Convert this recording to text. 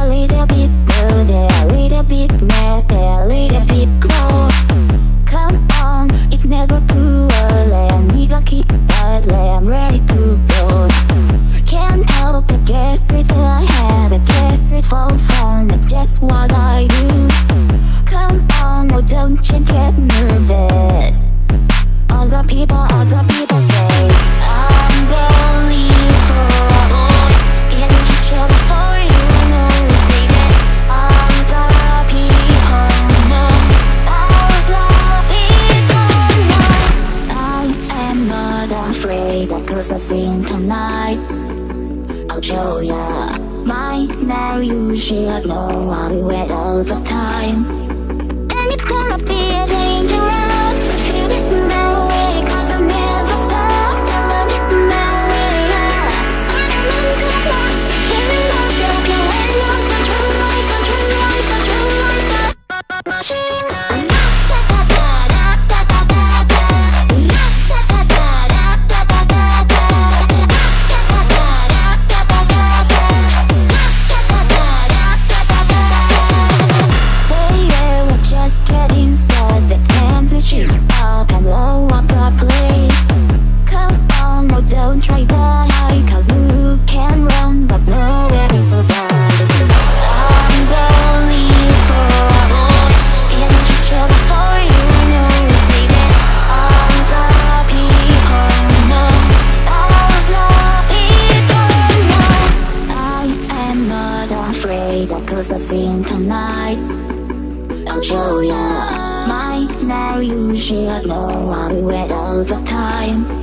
A little bit good, a little bit nasty, a little bit gross Come on, it's never too early 네가 기다래, I'm ready to go Can't help but guess it, I have a guess it for fun. That's just what I do. tonight. I'll show ya. My Now you should know I'm with all the time. cause the scene tonight I'll show ya My now you should know I'm wet all the time.